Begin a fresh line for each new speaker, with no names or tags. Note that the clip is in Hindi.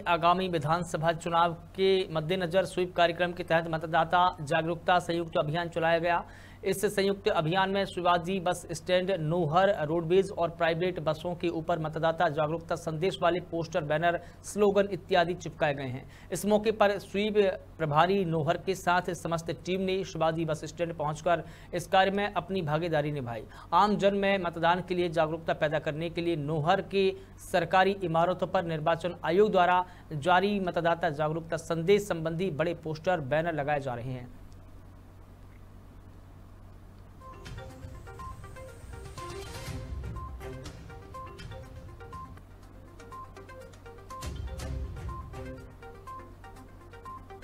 आगामी विधानसभा चुनाव के मद्देनजर स्वीप कार्यक्रम के तहत मतदाता जागरूकता संयुक्त अभियान चलाया गया। इस संयुक्त अभियान में Shivaji bus stand, Nohar roadways और प्राइवेट बसों के ऊपर मतदाता जागरूकता संदेश वाले पोस्टर, बैनर, स्लोगन इत्यादि चिपकाए गए हैं। इस मौके पर स्वीप प्रभारी नोहर के साथ समस्त टीम ने शिवाजी बस स्टैंड पहुंचकर इस कार्य में अपनी भागीदारी निभाई। आम जन में मतदान के लिए जागरूकता पैदा करने के लिए नोहर के सरकारी इमारतों पर निर्वाचन आयोग द्वारा जारी मतदाता जागरूकता संदेश संबंधी बड़े पोस्टर, बैनर लगाए जा रहे हैं।